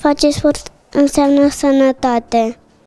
face sport înseamnă sănătate.